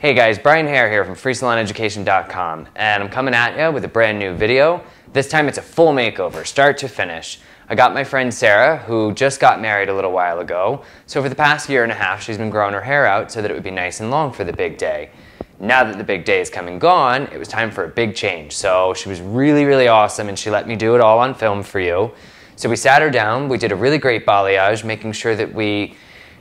Hey guys, Brian Haire here from FreeSalonEducation.com and I'm coming at you with a brand new video. This time it's a full makeover, start to finish. I got my friend Sarah, who just got married a little while ago, so for the past year and a half she's been growing her hair out so that it would be nice and long for the big day. Now that the big day is come and gone, it was time for a big change. So she was really, really awesome and she let me do it all on film for you. So we sat her down, we did a really great balayage, making sure that we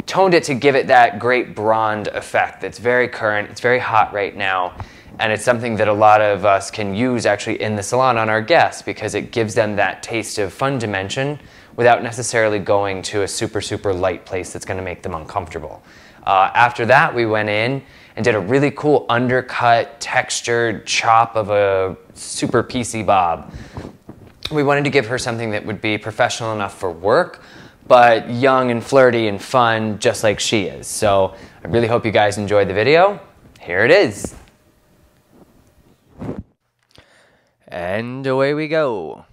toned it to give it that great blonde effect that's very current, it's very hot right now, and it's something that a lot of us can use actually in the salon on our guests because it gives them that taste of fun dimension without necessarily going to a super, super light place that's gonna make them uncomfortable. Uh, after that, we went in and did a really cool undercut, textured chop of a super piecey bob. We wanted to give her something that would be professional enough for work, but young and flirty and fun just like she is. So I really hope you guys enjoyed the video. Here it is. And away we go.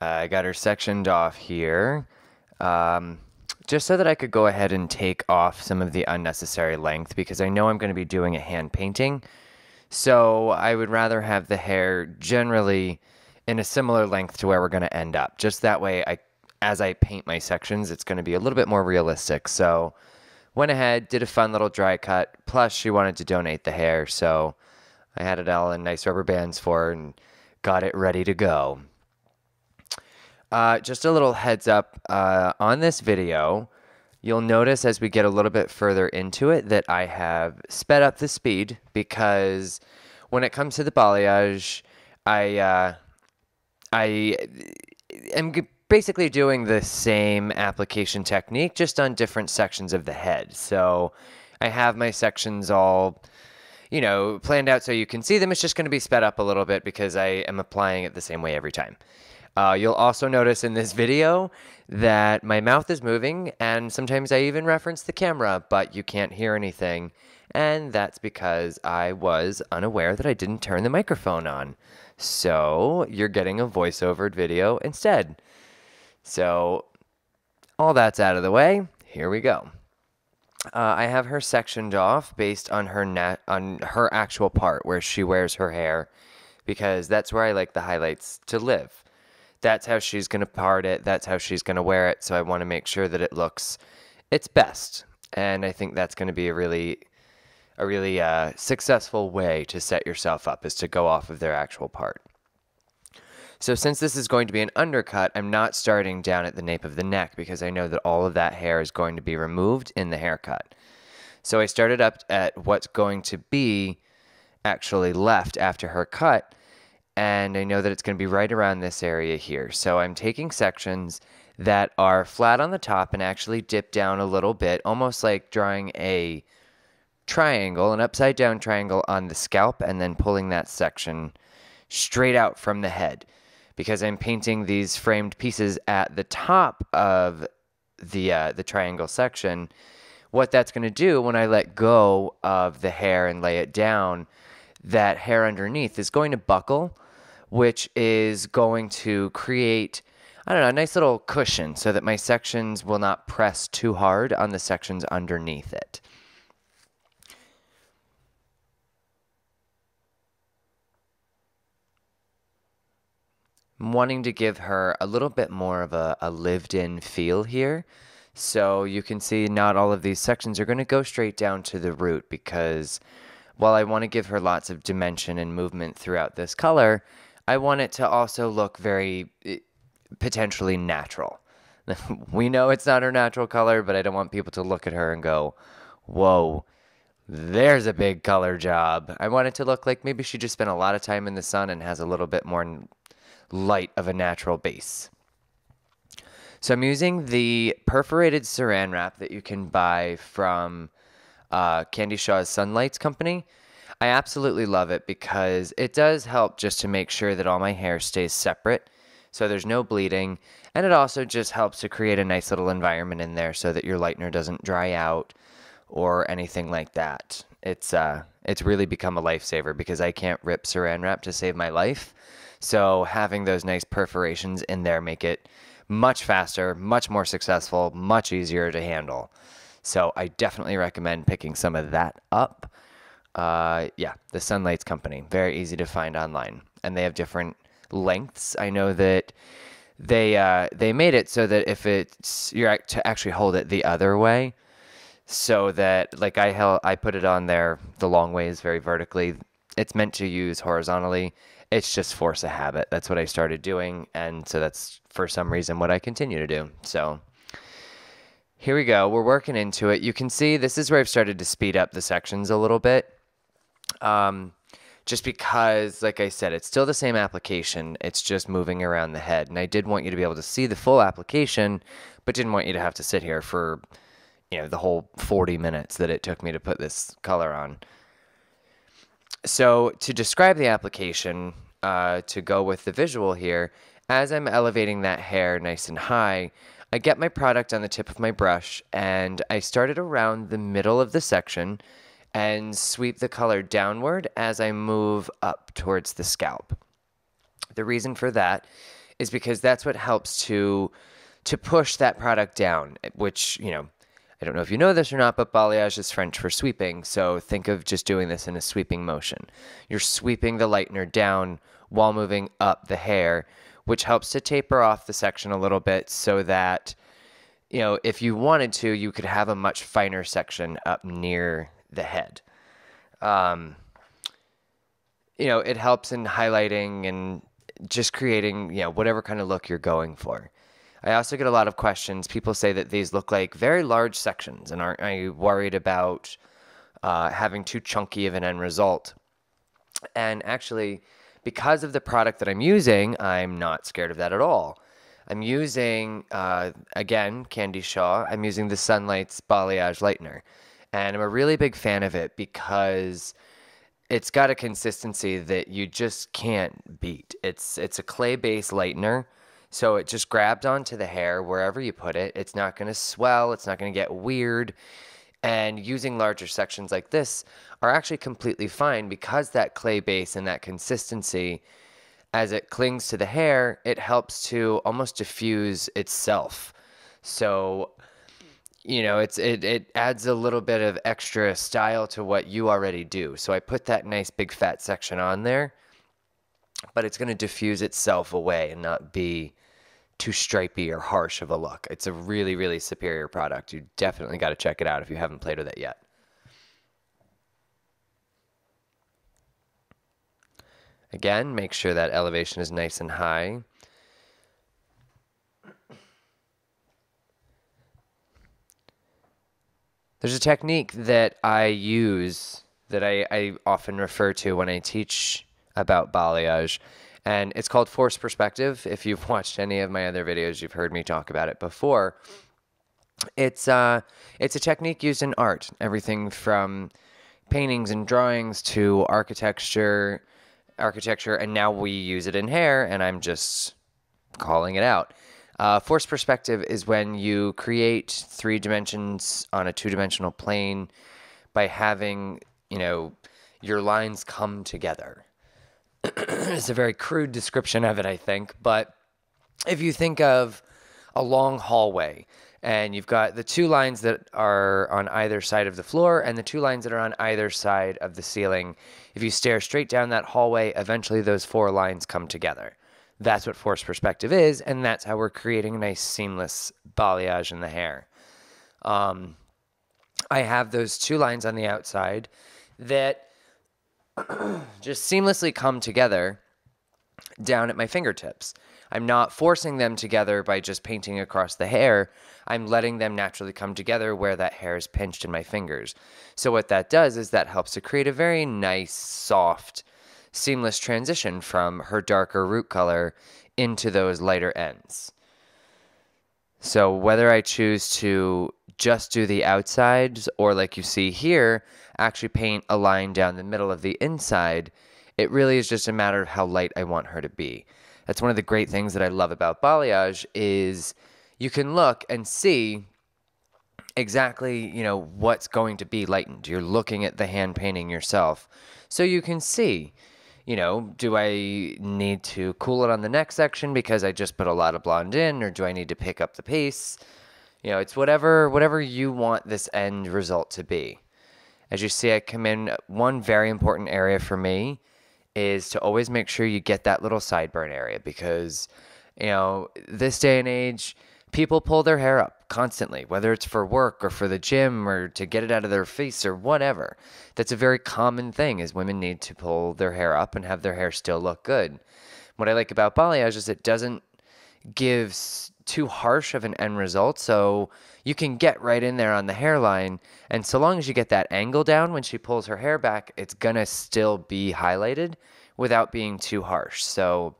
I got her sectioned off here. Um, just so that I could go ahead and take off some of the unnecessary length because I know I'm going to be doing a hand painting. So I would rather have the hair generally in a similar length to where we're going to end up. Just that way I as I paint my sections, it's going to be a little bit more realistic. So went ahead, did a fun little dry cut. Plus, she wanted to donate the hair, so I had it all in nice rubber bands for her and got it ready to go. Uh, just a little heads up uh, on this video, you'll notice as we get a little bit further into it that I have sped up the speed because when it comes to the balayage, I uh, I am basically doing the same application technique, just on different sections of the head. So I have my sections all, you know, planned out so you can see them. It's just going to be sped up a little bit because I am applying it the same way every time. Uh, you'll also notice in this video that my mouth is moving, and sometimes I even reference the camera, but you can't hear anything. And that's because I was unaware that I didn't turn the microphone on. So you're getting a voiceover video instead. So all that's out of the way. Here we go. Uh, I have her sectioned off based on her net on her actual part where she wears her hair, because that's where I like the highlights to live. That's how she's gonna part it. That's how she's gonna wear it. So I want to make sure that it looks its best, and I think that's gonna be a really a really uh, successful way to set yourself up is to go off of their actual part. So since this is going to be an undercut, I'm not starting down at the nape of the neck because I know that all of that hair is going to be removed in the haircut. So I started up at what's going to be actually left after her cut, and I know that it's going to be right around this area here. So I'm taking sections that are flat on the top and actually dip down a little bit, almost like drawing a triangle, an upside down triangle on the scalp, and then pulling that section straight out from the head because I'm painting these framed pieces at the top of the uh, the triangle section. What that's going to do when I let go of the hair and lay it down, that hair underneath is going to buckle, which is going to create I don't know, a nice little cushion so that my sections will not press too hard on the sections underneath it. Wanting to give her a little bit more of a, a lived in feel here. So you can see not all of these sections are going to go straight down to the root because while I want to give her lots of dimension and movement throughout this color, I want it to also look very eh, potentially natural. we know it's not her natural color, but I don't want people to look at her and go, whoa, there's a big color job. I want it to look like maybe she just spent a lot of time in the sun and has a little bit more light of a natural base. So I'm using the perforated saran wrap that you can buy from uh, Candy Shaw's Sunlights company. I absolutely love it because it does help just to make sure that all my hair stays separate so there's no bleeding. And it also just helps to create a nice little environment in there so that your lightener doesn't dry out or anything like that. It's uh, it's really become a lifesaver because I can't rip saran wrap to save my life. So having those nice perforations in there make it much faster, much more successful, much easier to handle. So I definitely recommend picking some of that up. Uh, yeah, the Sunlights Company. Very easy to find online, and they have different lengths. I know that they uh, they made it so that if it's you're to actually hold it the other way, so that like I held I put it on there the long ways very vertically. It's meant to use horizontally. It's just force a habit. That's what I started doing, and so that's for some reason what I continue to do. So here we go. We're working into it. You can see this is where I've started to speed up the sections a little bit. Um, just because, like I said, it's still the same application. It's just moving around the head. And I did want you to be able to see the full application, but didn't want you to have to sit here for, you know, the whole 40 minutes that it took me to put this color on. So to describe the application, uh, to go with the visual here, as I'm elevating that hair nice and high, I get my product on the tip of my brush and I start it around the middle of the section and sweep the color downward as I move up towards the scalp. The reason for that is because that's what helps to to push that product down, which, you know, I don't know if you know this or not, but balayage is French for sweeping. So think of just doing this in a sweeping motion. You're sweeping the lightener down while moving up the hair, which helps to taper off the section a little bit so that, you know, if you wanted to, you could have a much finer section up near the head. Um, you know, it helps in highlighting and just creating, you know, whatever kind of look you're going for. I also get a lot of questions. People say that these look like very large sections, and aren't I worried about uh, having too chunky of an end result? And actually, because of the product that I'm using, I'm not scared of that at all. I'm using, uh, again, Candy Shaw, I'm using the Sunlights Balayage Lightener and I'm a really big fan of it because it's got a consistency that you just can't beat. It's it's a clay-based lightener, so it just grabs onto the hair wherever you put it. It's not going to swell, it's not going to get weird. And using larger sections like this are actually completely fine because that clay base and that consistency as it clings to the hair, it helps to almost diffuse itself. So you know, it's it it adds a little bit of extra style to what you already do. So I put that nice big fat section on there, but it's going to diffuse itself away and not be too stripy or harsh of a look. It's a really really superior product. You definitely got to check it out if you haven't played with it yet. Again, make sure that elevation is nice and high. There's a technique that I use that I, I often refer to when I teach about balayage, and it's called force perspective. If you've watched any of my other videos, you've heard me talk about it before. It's uh, it's a technique used in art, everything from paintings and drawings to architecture, architecture, and now we use it in hair, and I'm just calling it out. Uh, force perspective is when you create three dimensions on a two dimensional plane by having, you know, your lines come together. it's a very crude description of it, I think. But if you think of a long hallway and you've got the two lines that are on either side of the floor and the two lines that are on either side of the ceiling, if you stare straight down that hallway, eventually those four lines come together. That's what forced perspective is, and that's how we're creating a nice seamless balayage in the hair. Um, I have those two lines on the outside that just seamlessly come together down at my fingertips. I'm not forcing them together by just painting across the hair. I'm letting them naturally come together where that hair is pinched in my fingers. So, what that does is that helps to create a very nice, soft, seamless transition from her darker root color into those lighter ends. So whether I choose to just do the outsides or like you see here, actually paint a line down the middle of the inside, it really is just a matter of how light I want her to be. That's one of the great things that I love about balayage is you can look and see exactly, you know, what's going to be lightened. You're looking at the hand painting yourself. So you can see you know, do I need to cool it on the next section because I just put a lot of blonde in, or do I need to pick up the pace? You know, it's whatever whatever you want this end result to be. As you see, I come in, one very important area for me is to always make sure you get that little sideburn area because, you know, this day and age, people pull their hair up constantly, whether it's for work or for the gym or to get it out of their face or whatever. That's a very common thing is women need to pull their hair up and have their hair still look good. What I like about balayage is it doesn't give too harsh of an end result. So you can get right in there on the hairline. And so long as you get that angle down when she pulls her hair back, it's going to still be highlighted without being too harsh. So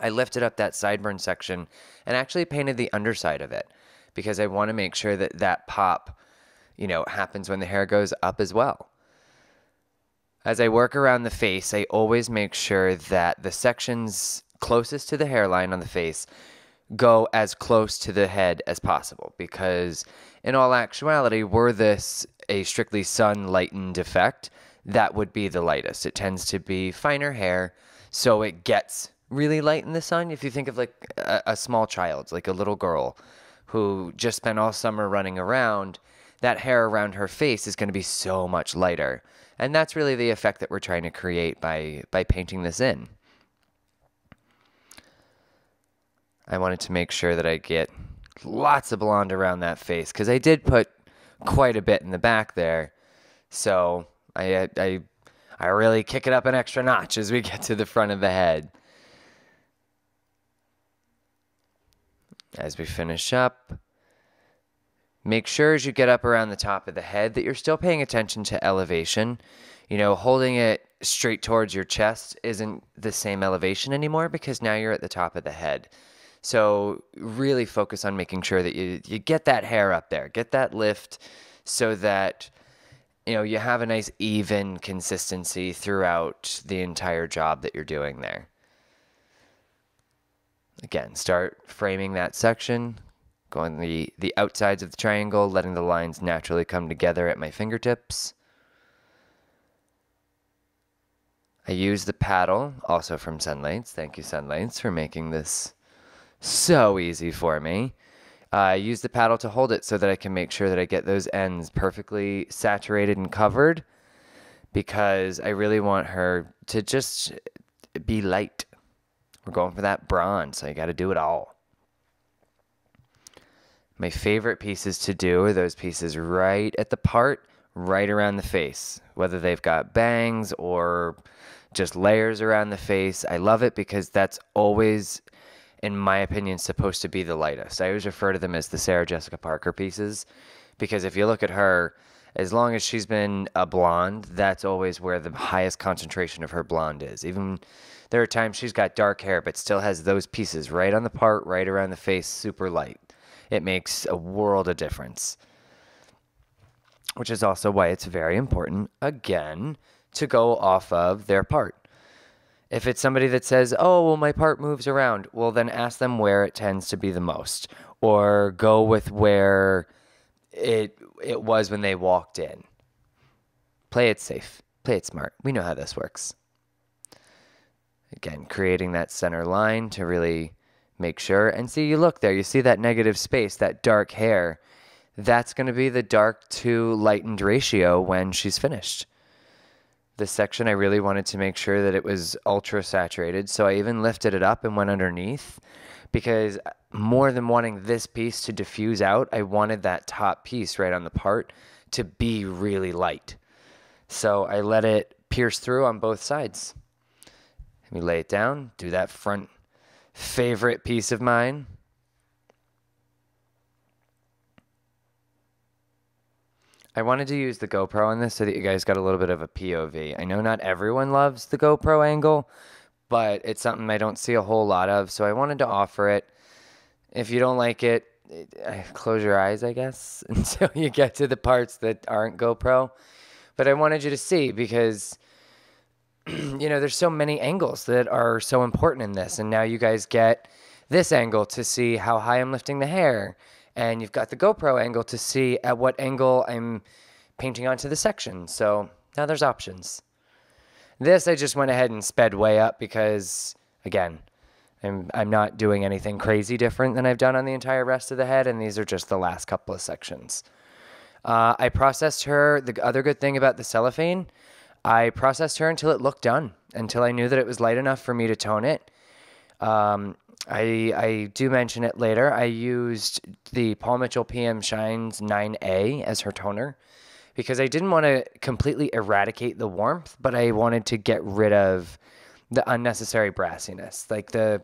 I lifted up that sideburn section and actually painted the underside of it because I want to make sure that that pop, you know, happens when the hair goes up as well. As I work around the face, I always make sure that the sections closest to the hairline on the face go as close to the head as possible because in all actuality were this a strictly sun lightened effect that would be the lightest. It tends to be finer hair so it gets really light in the sun. If you think of like a, a small child like a little girl who just spent all summer running around that hair around her face is going to be so much lighter. And that's really the effect that we're trying to create by by painting this in I wanted to make sure that I get lots of blonde around that face because I did put quite a bit in the back there. So I, I, I really kick it up an extra notch as we get to the front of the head. As we finish up, make sure as you get up around the top of the head that you're still paying attention to elevation. You know, holding it straight towards your chest isn't the same elevation anymore because now you're at the top of the head. So really focus on making sure that you, you get that hair up there, get that lift so that you know you have a nice even consistency throughout the entire job that you're doing there. Again, start framing that section, going the, the outsides of the triangle, letting the lines naturally come together at my fingertips. I use the paddle, also from Sunlights. Thank you, Sunlights, for making this so easy for me. I use the paddle to hold it so that I can make sure that I get those ends perfectly saturated and covered because I really want her to just be light. We're going for that bronde, so I got to do it all. My favorite pieces to do are those pieces right at the part, right around the face, whether they've got bangs or just layers around the face. I love it because that's always in my opinion, supposed to be the lightest. I always refer to them as the Sarah Jessica Parker pieces because if you look at her, as long as she's been a blonde, that's always where the highest concentration of her blonde is. Even there are times she's got dark hair, but still has those pieces right on the part, right around the face, super light. It makes a world of difference. Which is also why it's very important, again, to go off of their part. If it's somebody that says, oh, well, my part moves around, well, then ask them where it tends to be the most, or go with where it, it was when they walked in. Play it safe, play it smart. We know how this works. Again, creating that center line to really make sure. And see, you look there, you see that negative space, that dark hair. That's going to be the dark to lightened ratio when she's finished this section, I really wanted to make sure that it was ultra saturated. So I even lifted it up and went underneath because more than wanting this piece to diffuse out, I wanted that top piece right on the part to be really light. So I let it pierce through on both sides. Let me lay it down, do that front favorite piece of mine. I wanted to use the GoPro on this so that you guys got a little bit of a POV. I know not everyone loves the GoPro angle, but it's something I don't see a whole lot of, so I wanted to offer it. If you don't like it, eh, eh, close your eyes, I guess, until you get to the parts that aren't GoPro. But I wanted you to see because you know, there's so many angles that are so important in this, and now you guys get this angle to see how high I'm lifting the hair and you've got the GoPro angle to see at what angle I'm painting onto the section. So now there's options. This I just went ahead and sped way up because, again, I'm, I'm not doing anything crazy different than I've done on the entire rest of the head, and these are just the last couple of sections. Uh, I processed her. The other good thing about the cellophane, I processed her until it looked done, until I knew that it was light enough for me to tone it. Um, I, I do mention it later. I used the Paul Mitchell PM Shines 9A as her toner because I didn't want to completely eradicate the warmth, but I wanted to get rid of the unnecessary brassiness. Like the,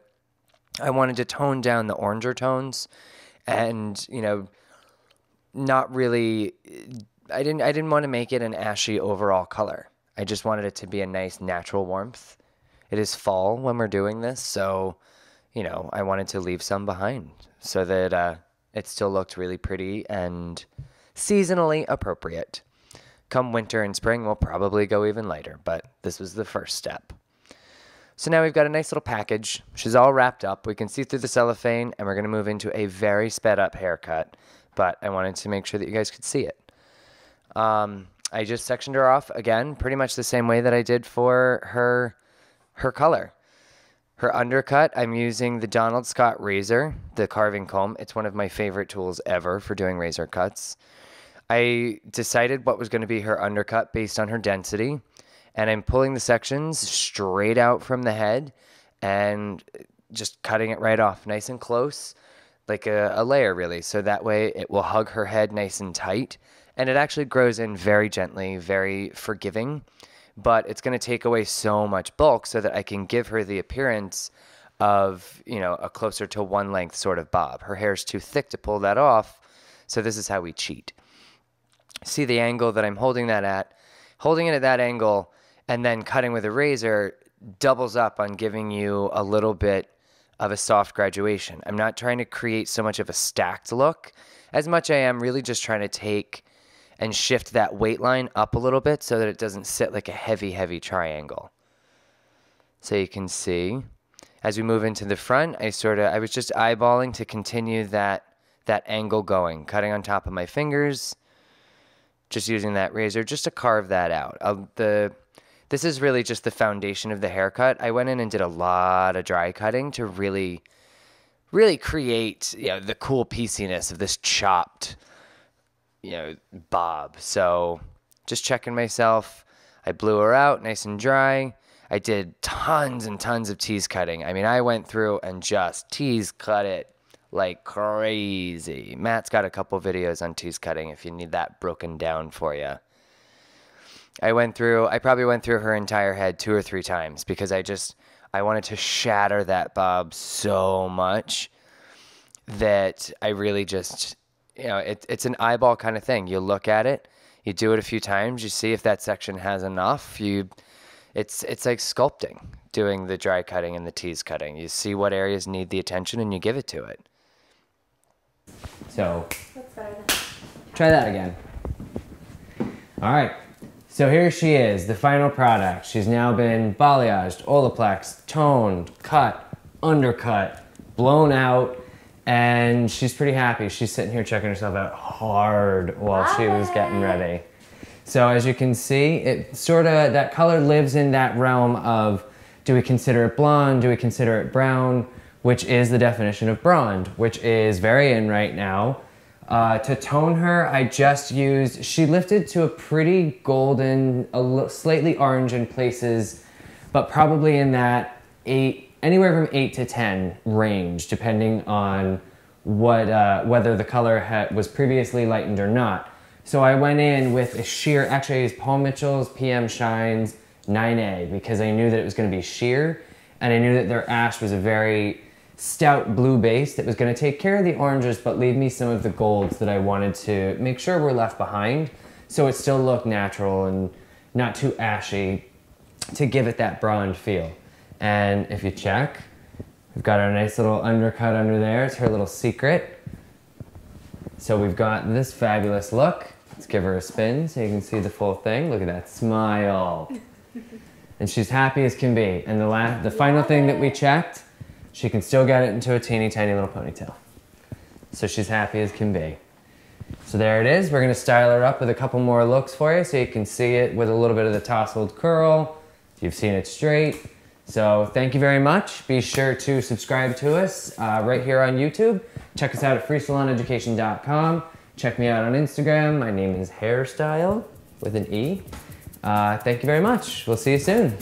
I wanted to tone down the oranger tones and, you know, not really, I didn't, I didn't want to make it an ashy overall color. I just wanted it to be a nice natural warmth. It is fall when we're doing this, so you know, I wanted to leave some behind so that uh, it still looked really pretty and seasonally appropriate. Come winter and spring, we'll probably go even lighter, but this was the first step. So now we've got a nice little package. She's all wrapped up. We can see through the cellophane, and we're going to move into a very sped up haircut, but I wanted to make sure that you guys could see it. Um, I just sectioned her off again, pretty much the same way that I did for her her color. Her undercut, I'm using the Donald Scott razor, the carving comb. It's one of my favorite tools ever for doing razor cuts. I decided what was going to be her undercut based on her density, and I'm pulling the sections straight out from the head and just cutting it right off nice and close, like a, a layer really. So that way it will hug her head nice and tight, and it actually grows in very gently, very forgiving but it's going to take away so much bulk so that I can give her the appearance of, you know, a closer to one length sort of bob. Her hair's too thick to pull that off, so this is how we cheat. See the angle that I'm holding that at? Holding it at that angle and then cutting with a razor doubles up on giving you a little bit of a soft graduation. I'm not trying to create so much of a stacked look as much I am really just trying to take and shift that weight line up a little bit so that it doesn't sit like a heavy, heavy triangle. So you can see as we move into the front, I sort of, I was just eyeballing to continue that, that angle going, cutting on top of my fingers, just using that razor just to carve that out. Uh, the, this is really just the foundation of the haircut. I went in and did a lot of dry cutting to really, really create you know, the cool pieciness of this chopped, you know, bob. So just checking myself. I blew her out nice and dry. I did tons and tons of tease cutting. I mean, I went through and just tease cut it like crazy. Matt's got a couple videos on tease cutting if you need that broken down for you. I went through, I probably went through her entire head two or three times because I just, I wanted to shatter that bob so much that I really just you know, it, it's an eyeball kind of thing. You look at it, you do it a few times, you see if that section has enough. You, it's it's like sculpting, doing the dry cutting and the tease cutting. You see what areas need the attention and you give it to it. So, try that again. All right. So here she is, the final product. She's now been balayaged, Olaplex, toned, cut, undercut, blown out, and she's pretty happy. She's sitting here checking herself out hard while she was getting ready. So as you can see, it sort of, that color lives in that realm of, do we consider it blonde? Do we consider it brown? Which is the definition of blonde, which is very in right now. Uh, to tone her, I just used, she lifted to a pretty golden, a slightly orange in places, but probably in that eight anywhere from 8 to 10 range, depending on what uh, whether the color was previously lightened or not. So I went in with a sheer, actually I used Paul Mitchell's PM Shines 9A because I knew that it was going to be sheer and I knew that their ash was a very stout blue base that was going to take care of the oranges but leave me some of the golds that I wanted to make sure were left behind so it still looked natural and not too ashy to give it that bronde feel. And if you check, we've got our nice little undercut under there. It's her little secret. So we've got this fabulous look. Let's give her a spin so you can see the full thing. Look at that smile. and she's happy as can be. And the last, the final thing that we checked, she can still get it into a teeny tiny little ponytail. So she's happy as can be. So there it is. We're gonna style her up with a couple more looks for you so you can see it with a little bit of the tousled curl. You've seen it straight. So thank you very much. Be sure to subscribe to us uh, right here on YouTube. Check us out at freesaloneducation.com. Check me out on Instagram. My name is Hairstyle with an E. Uh, thank you very much. We'll see you soon.